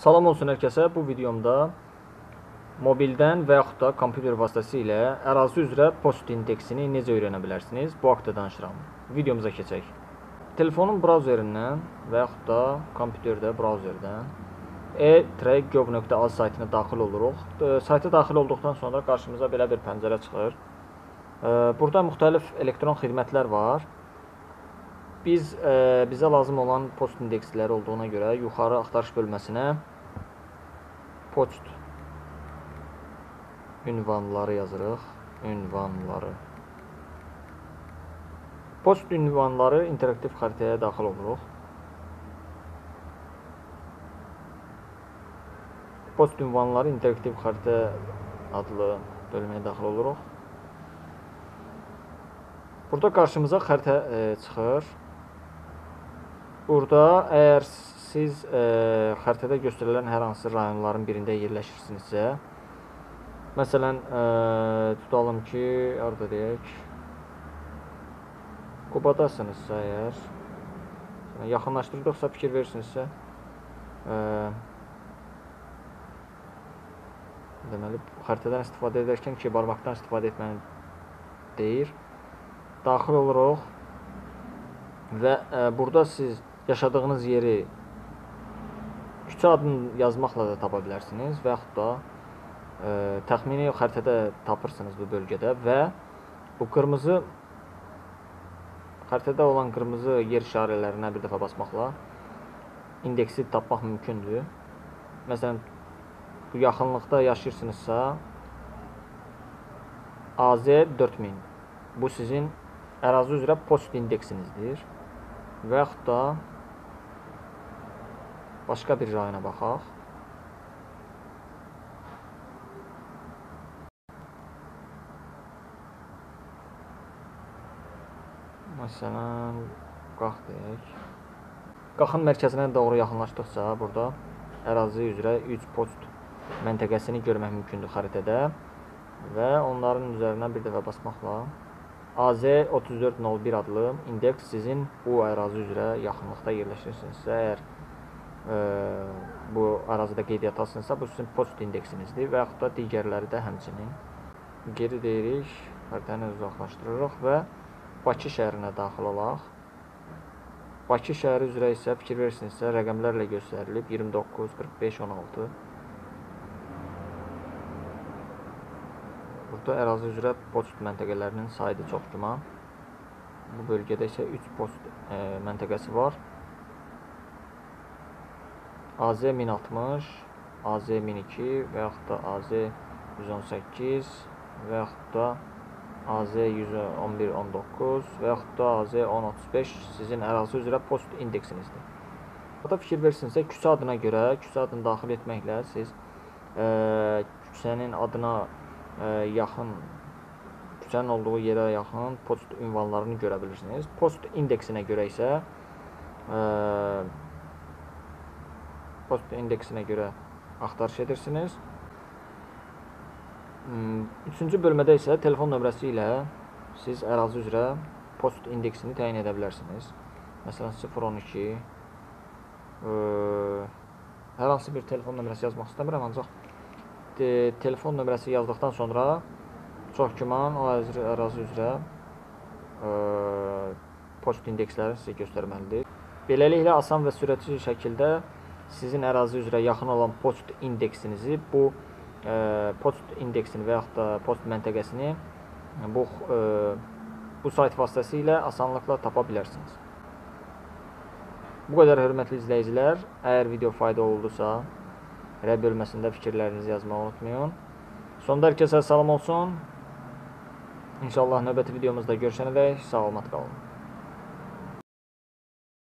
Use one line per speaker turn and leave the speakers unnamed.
Salam olsun hər kəsə. Bu videomda mobildən və yaxud da kompüter vasitəsilə ərazi üzrə post indeksini necə öyrənə bilərsiniz? Bu haqqda danışıram. Videomuza keçək. Telefonun brauzerindən və yaxud da kompüterdə brauzerdən e-gov.az saytına daxil oluruq. Sayta daxil olduqdan sonra qarşımıza belə bir pəncərə çıxır. Burada müxtəlif elektron xidmətlər var. Biz e, bizə lazım olan post indeksləri olduğuna görə yuxarı axtarış bölməsinə poçt ünvanları yazırıq. Ünvanları. Poçt ünvanları interaktiv xəritəyə daxil oluruq. Poçt ünvanları interaktiv xəritə adlı bölməyə daxil oluruq. Burada qarşımıza xəritə e, çıxır. Burada əgər siz e, xəritədə göstərilən hər hansı rayonların birində yerləşirsinizsə, məsələn, e, tutalım ki, harda deyək, Qubadasınızsa əgər, yaxınlaşdırdıqsa fikir versinizsə, e, deməli, xəritədən istifadə edərkən ki, barmaqdan istifadə etməni deyir. Daxil oluruq və e, burada siz yaşadığınız yeri küçə adını yazmaqla da tapa bilərsiniz və yaxud da e, təxmini xəritədə tapırsınız bu bölgədə və bu qırmızı xəritədə olan qırmızı yer işarələrinə bir dəfə basmaqla indeksi tapmaq mümkündür. Məsələn, bu yaxınlıqda yaşayırsınızsa AZ 4000 bu sizin ərazi üzrə post indeksinizdir və yaxud da Başqa bir rayona baxaq. Məsələn, qalx deyək. Qaxın mərkəzinə doğru yaxınlaşdıqca burada ərazi üzrə 3 post məntəqəsini görmək mümkündür xəritədə və onların üzərinə bir dəfə basmaqla AZ 3401 adlı indeks sizin bu ərazi üzrə yaxınlıqda yerləşirsinizsə, əgər bu ərazidə qeydiyyat alsınsa, bu sizin post indeksinizdir və yaxud da digərləri də həmçinin. Geri deyirik, xəritəni uzaqlaşdırırıq və Bakı şəhərinə daxil olaq. Bakı şəhəri üzrə isə fikir versinizsə, rəqəmlərlə göstərilib 29, 45, 16. Burada ərazi üzrə post məntəqələrinin sayıdır çox güman. Bu bölgədə isə 3 post e, məntəqəsi var. AZ 1060, AZ 1002 və yaxud da AZ 118 və yaxud da AZ 11119 və yaxud da AZ 1035 sizin ərazi üzrə post indeksinizdir. Burada fikir versinizsə, küçə adına görə, küçə adını daxil etməklə siz ə, küçənin adına ə, yaxın, küçənin olduğu yerə yaxın post ünvanlarını görə bilirsiniz. Post indeksinə görə isə ə, post indeksinə görə axtarış edirsiniz. Hmm, üçüncü bölmədə isə telefon nömrəsi ilə siz ərazi üzrə post indeksini təyin edə bilərsiniz. Məsələn 012 ə, hər hansı bir telefon nömrəsi yazmaq istəmirəm, ancaq de, telefon nömrəsi yazdıqdan sonra çox güman o ərazi üzrə ə, post indeksləri sizə göstərməlidir. Beləliklə asan və sürətli şəkildə sizin ərazi üzrə yaxın olan post indeksinizi bu e, post indeksini və yaxud da post məntəqəsini bu e, bu sayt vasitəsilə asanlıqla tapa bilərsiniz. Bu qədər hörmətli izləyicilər, əgər video faydalı oldusa, rəy bölməsində fikirlərinizi yazmağı unutmayın. Sonda hər kəsə salam olsun. İnşallah növbəti videomuzda görüşənədək sağolmat qalın.